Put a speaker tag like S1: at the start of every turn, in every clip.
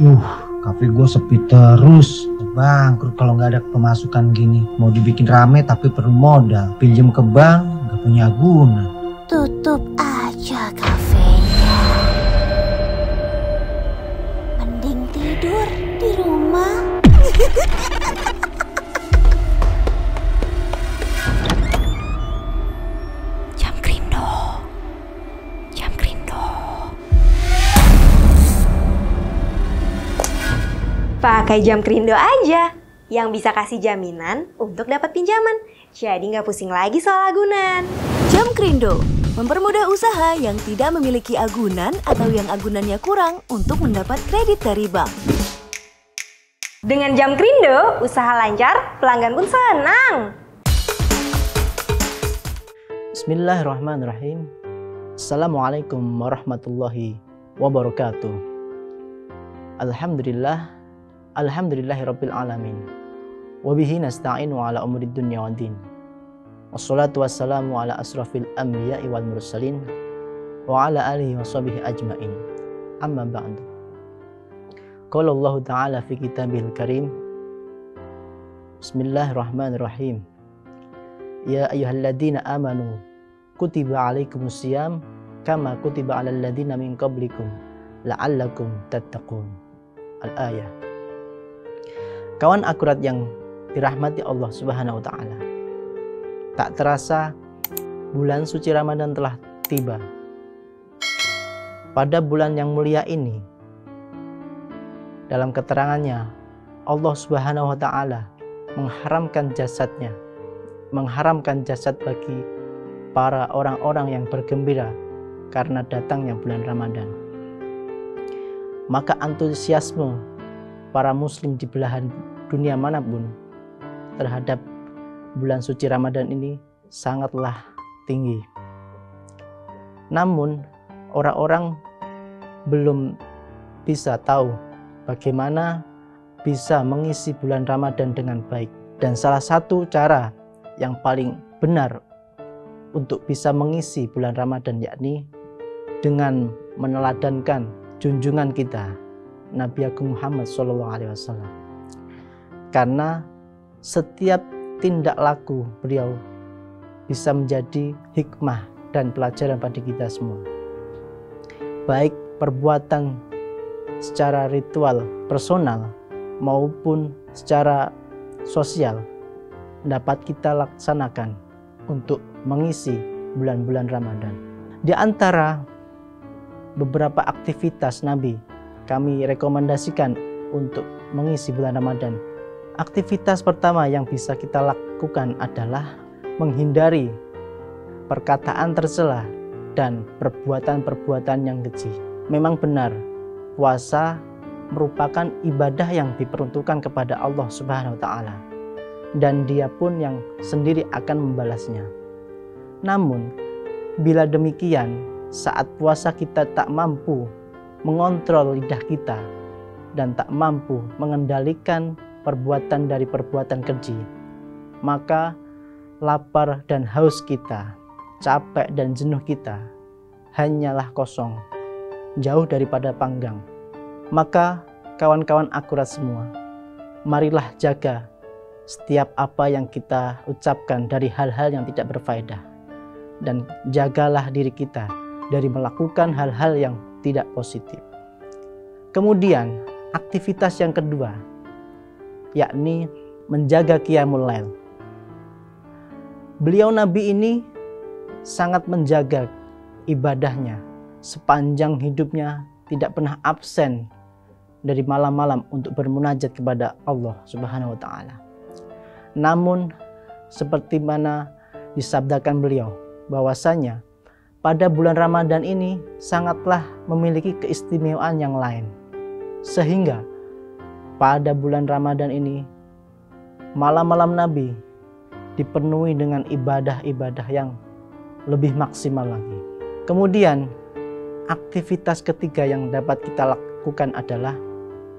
S1: Uh, kafe gue sepi terus. Bangkrut kalau nggak ada pemasukan gini. Mau dibikin rame tapi perlu modal. Pinjam ke bank nggak punya guna.
S2: Tutup aja
S3: Pakai jam Krindo aja yang bisa kasih jaminan untuk dapat pinjaman. Jadi nggak pusing lagi soal agunan.
S4: Jam Krindo mempermudah usaha yang tidak memiliki agunan atau yang agunannya kurang untuk mendapat kredit dari bank.
S3: Dengan jam Krindo, usaha lancar, pelanggan pun senang.
S5: Bismillahirrahmanirrahim. Assalamualaikum warahmatullahi wabarakatuh. Alhamdulillah, alhamdulillahirabbil alamin. Wabihi nasta'inu ala umurid dunya waddin. Wassalatu wassalamu ala asrafil anbiya'i wal mursalin wa ala alihi wa sahbihi ajmain. Amma ba'du. Qala Allah Ta'ala fi kitabihil karim. Bismillahirrahmanirrahim. Ya ayyuhalladzina amanu kutiba alaikumus siyam kama kutiba alal ladzina min qablikum la'allakum tattaqun. Al-ayah. Kawan akurat yang dirahmati Allah Subhanahu wa taala. Tak terasa bulan suci Ramadan telah tiba. Pada bulan yang mulia ini dalam keterangannya Allah Subhanahu wa taala mengharamkan jasadnya mengharamkan jasad bagi para orang-orang yang bergembira karena datangnya bulan Ramadan. Maka antusiasme para muslim di belahan dunia mana pun terhadap bulan suci Ramadan ini sangatlah tinggi. Namun orang-orang belum bisa tahu bagaimana bisa mengisi bulan Ramadan dengan baik. Dan salah satu cara yang paling benar untuk bisa mengisi bulan Ramadan yakni dengan meneladankan junjungan kita Nabi Agung Muhammad SAW. Karena setiap tindak laku beliau bisa menjadi hikmah dan pelajaran pada kita semua. Baik perbuatan secara ritual personal maupun secara sosial dapat kita laksanakan untuk mengisi bulan-bulan Ramadan. Di antara beberapa aktivitas Nabi kami rekomendasikan untuk mengisi bulan Ramadan. Aktivitas pertama yang bisa kita lakukan adalah menghindari perkataan tercela dan perbuatan-perbuatan yang keji. Memang benar, puasa merupakan ibadah yang diperuntukkan kepada Allah Subhanahu wa taala dan dia pun yang sendiri akan membalasnya. Namun, bila demikian, saat puasa kita tak mampu mengontrol lidah kita dan tak mampu mengendalikan perbuatan dari perbuatan keji, maka lapar dan haus kita, capek dan jenuh kita hanyalah kosong, jauh daripada panggang. Maka kawan-kawan akurat semua, marilah jaga setiap apa yang kita ucapkan dari hal-hal yang tidak berfaedah. Dan jagalah diri kita dari melakukan hal-hal yang tidak positif. Kemudian, aktivitas yang kedua, yakni menjaga qiyamul lail. Beliau Nabi ini sangat menjaga ibadahnya sepanjang hidupnya tidak pernah absen dari malam-malam untuk bermunajat kepada Allah Subhanahu wa taala. Namun seperti mana disabdakan beliau bahwasanya pada bulan Ramadan ini sangatlah memiliki keistimewaan yang lain. Sehingga pada bulan Ramadan ini malam-malam Nabi dipenuhi dengan ibadah-ibadah yang lebih maksimal lagi. Kemudian aktivitas ketiga yang dapat kita lakukan adalah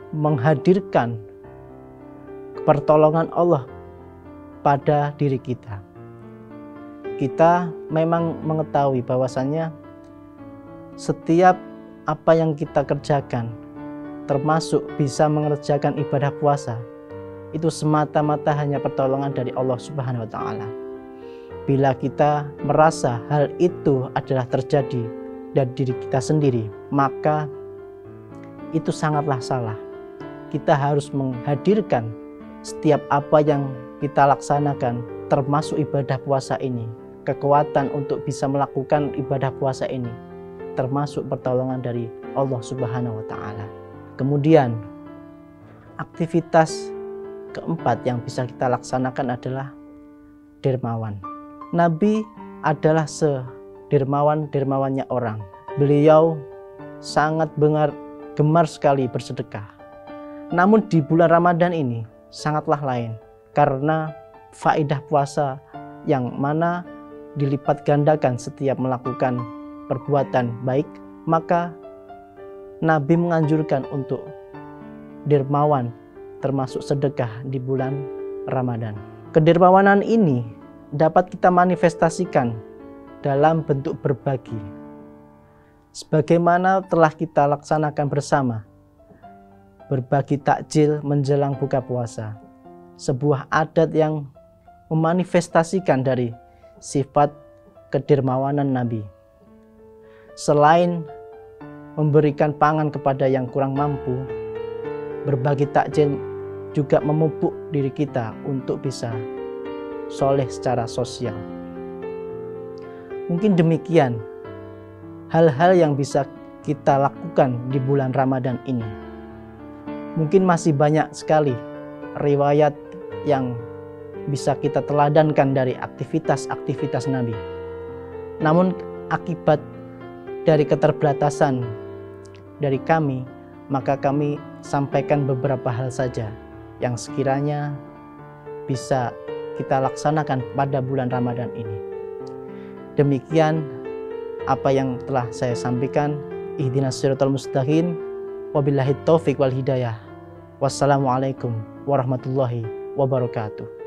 S5: menghadirkan pertolongan Allah pada diri kita. Kita memang mengetahui bahwasannya setiap apa yang kita kerjakan termasuk bisa mengerjakan ibadah puasa, itu semata-mata hanya pertolongan dari Allah Subhanahu wa taala. Bila kita merasa hal itu adalah terjadi dari diri kita sendiri, maka itu sangatlah salah. Kita harus menghadirkan setiap apa yang kita laksanakan, termasuk ibadah puasa ini, kekuatan untuk bisa melakukan ibadah puasa ini, termasuk pertolongan dari Allah Subhanahu wa Ta'ala. Kemudian, aktivitas keempat yang bisa kita laksanakan adalah dermawan. Nabi adalah sedermawan-dermawannya orang. Beliau sangat bengar, gemar sekali bersedekah. Namun di bulan Ramadan ini sangatlah lain karena faidah puasa yang mana dilipat gandakan setiap melakukan perbuatan baik, maka Nabi menganjurkan untuk dermawan termasuk sedekah di bulan Ramadan. Kedermawanan ini dapat kita manifestasikan dalam bentuk berbagi. Sebagaimana telah kita laksanakan bersama, berbagi takjil menjelang buka puasa. Sebuah adat yang memanifestasikan dari sifat kedermawanan Nabi. Selain memberikan pangan kepada yang kurang mampu, berbagi takjil juga memupuk diri kita untuk bisa soleh secara sosial. Mungkin demikian hal-hal yang bisa kita lakukan di bulan Ramadan ini. Mungkin masih banyak sekali riwayat yang bisa kita teladankan dari aktivitas-aktivitas Nabi. Namun akibat dari keterbatasan dari kami, maka kami sampaikan beberapa hal saja yang sekiranya bisa kita laksanakan pada bulan Ramadan ini. Demikian apa yang telah saya sampaikan. Ihdinas siratal mustaqim. Wabillahi taufik wal hidayah. Wassalamualaikum warahmatullahi wabarakatuh.